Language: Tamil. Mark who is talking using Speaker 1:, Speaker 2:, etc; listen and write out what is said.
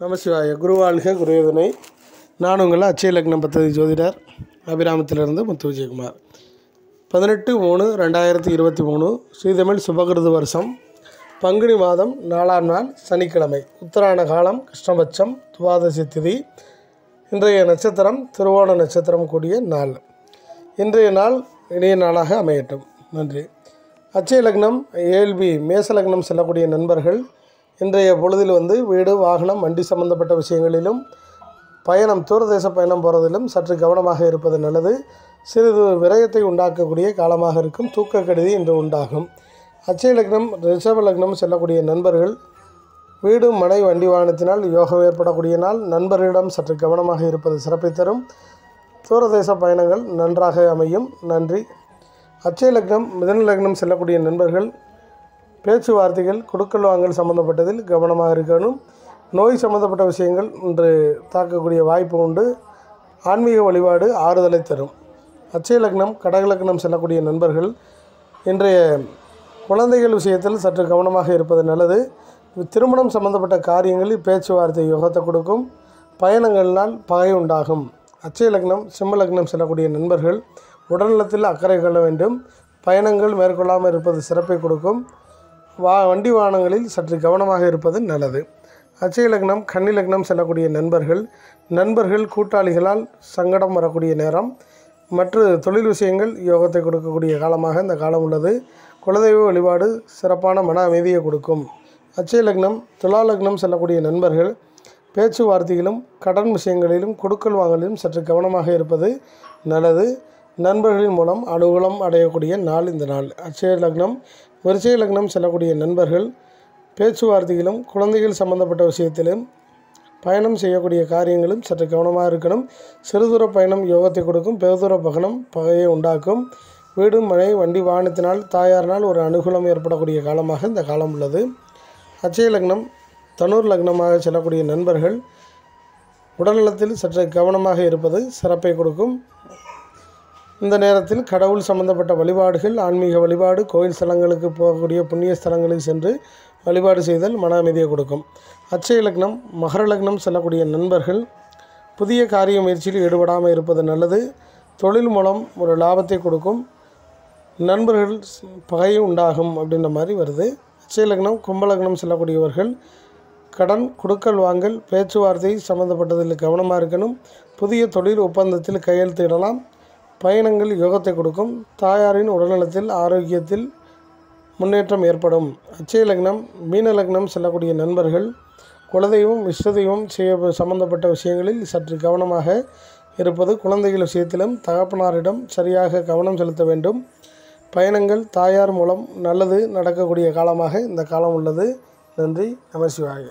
Speaker 1: நமசிவாய குருவாழ்க குருவேதனை. நான் உங்கள் அச்சய லக்னம் பத்ததி ஜோதிடர் அபிராமத்திலிருந்து முத்து விஜயகுமார். பதினெட்டு மூணு ரெண்டாயிரத்தி இருபத்தி மூணு ஸ்ரீதமிழ் சுபகிருது வருஷம் பங்குனி மாதம் நாலாம் நாள் சனிக்கிழமை. உத்தராயண காலம் கிருஷ்ணபட்சம் துவாதசி திதி இன்றைய நட்சத்திரம் திருவோண நட்சத்திரம் கூடிய நாள். இன்றைய நாள் இனிய நாளாக அமையட்டும். நன்றி. அச்சய லக்னம் ஏஎல்பி மேச லக்னம் செல்லக்கூடிய நண்பர்கள் இன்றைய பொழுதில் வந்து வீடு வாகனம் வண்டி சம்பந்தப்பட்ட விஷயங்களிலும் பயணம் தூரதேச பயணம் போகிறதிலும் சற்று கவனமாக இருப்பது நல்லது. சிறிது விரயத்தை உண்டாக்கக்கூடிய காலமாக இருக்கும். தூக்க கடிதி இன்று உண்டாகும். அச்சய லக்னம் ரிஷப லக்னம் செல்லக்கூடிய நண்பர்கள் வீடு மனை வண்டி வாகனத்தினால் யோகம் ஏற்படக்கூடிய நாள். நண்பர்களிடம் சற்று கவனமாக இருப்பது சிறப்பை தரும். தூரதேச பயணங்கள் நன்றாக அமையும். நன்றி. அச்சய லக்னம் மிதன லக்னம் செல்லக்கூடிய நண்பர்கள் பேச்சுவார்த்தைகள் கொடுக்கல் வாங்கல் சம்மந்தப்பட்டதில் கவனமாக இருக்கணும். நோய் சம்மந்தப்பட்ட விஷயங்கள் இன்று தாக்கக்கூடிய வாய்ப்பு உண்டு. ஆன்மீக வழிபாடு ஆறுதலை தரும். அச்சய லக்னம் கடக லக்னம் செல்லக்கூடிய நண்பர்கள் இன்றைய குழந்தைகள் விஷயத்தில் சற்று கவனமாக இருப்பது நல்லது. திருமணம் சம்பந்தப்பட்ட காரியங்களில் பேச்சுவார்த்தை யோகத்தை கொடுக்கும். பயணங்களினால் பகை உண்டாகும். அச்சய லக்னம் சிம்ம லக்னம் செல்லக்கூடிய நண்பர்கள் உடல்நலத்தில் அக்கறை கொள்ள வேண்டும். பயணங்கள் மேற்கொள்ளாமல் இருப்பது சிறப்பை கொடுக்கும். வா வண்டி வாகனங்களில் சற்று கவனமாக இருப்பது நல்லது. அச்சய லக்னம் கன்னி லக்னம் செல்லக்கூடிய நண்பர்கள் நண்பர்கள் கூட்டாளிகளால் சங்கடம் வரக்கூடிய நேரம். மற்ற தொழில் விஷயங்கள் யோகத்தை கொடுக்கக்கூடிய காலமாக இந்த காலம் உள்ளது. குலதெய்வ வழிபாடு சிறப்பான மன அமைதியை கொடுக்கும். அச்சய லக்னம் துலா லக்னம் செல்லக்கூடிய நண்பர்கள் பேச்சுவார்த்தையிலும் கடன் விஷயங்களிலும் கொடுக்கல் வாங்கலிலும் சற்று கவனமாக இருப்பது நல்லது. நண்பர்களின் மூலம் அனுகூலம் அடையக்கூடிய நாள் இந்த நாள். அச்சய லக்னம் விருச்சய லக்னம் செல்லக்கூடிய நண்பர்கள் பேச்சுவார்த்தையிலும் குழந்தைகள் சம்பந்தப்பட்ட விஷயத்திலும் பயணம் செய்யக்கூடிய காரியங்களும் சற்று கவனமாக இருக்கணும். சிறுதூர பயணம் யோகத்தை கொடுக்கும். பெருதூர பகனம் பகையை உண்டாக்கும். வீடு மழை வண்டி வாகனத்தினால் தாயாரினால் ஒரு அனுகூலம் ஏற்படக்கூடிய காலமாக இந்த காலம் உள்ளது. அச்சய லக்னம் தனூர் லக்னமாக செல்லக்கூடிய நண்பர்கள் உடல்நலத்தில் சற்று கவனமாக இருப்பது சிறப்பை கொடுக்கும். இந்த நேரத்தில் கடவுள் சம்பந்தப்பட்ட வழிபாடுகள் ஆன்மீக வழிபாடு கோயில் ஸ்தலங்களுக்கு போகக்கூடிய புண்ணிய ஸ்தலங்களுக்கு சென்று வழிபாடு செய்தல் மன அமைதியை கொடுக்கும். அச்சய லக்னம் மகர லக்னம் செல்லக்கூடிய நண்பர்கள் புதிய காரிய முயற்சியில் ஈடுபடாமல் இருப்பது நல்லது. தொழில் மூலம் ஒரு லாபத்தை கொடுக்கும். நண்பர்கள் பகையும் உண்டாகும் அப்படின்ற மாதிரி வருது. அச்சய லக்னம் கும்பலக்னம் செல்லக்கூடியவர்கள் கடன் கொடுக்கல் வாங்கல் பேச்சுவார்த்தை சம்மந்தப்பட்டதில் கவனமாக இருக்கணும். புதிய தொழில் ஒப்பந்தத்தில் கையெழுத்திடலாம். பயணங்கள் யோகத்தை கொடுக்கும். தாயாரின் உடல்நலத்தில் ஆரோக்கியத்தில் முன்னேற்றம் ஏற்படும். அச்சய லக்னம் மீன லக்னம் செல்லக்கூடிய நண்பர்கள் குலதெய்வம் இஷ்டதெய்வம் செய்ய சம்பந்தப்பட்ட விஷயங்களில் சற்று கவனமாக இருப்பது குழந்தைகள் விஷயத்திலும் தகப்பனாரிடம் சரியாக கவனம் செலுத்த வேண்டும். பயணங்கள் தாயார் மூலம் நல்லது நடக்கக்கூடிய காலமாக இந்த காலம் உள்ளது. நன்றி. நமசிவாய